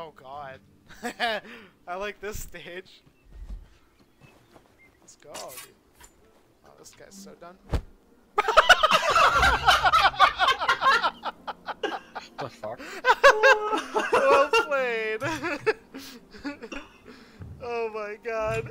Oh god. I like this stage. Let's go, dude. Oh, this guy's so done. the fuck? well played! oh my god.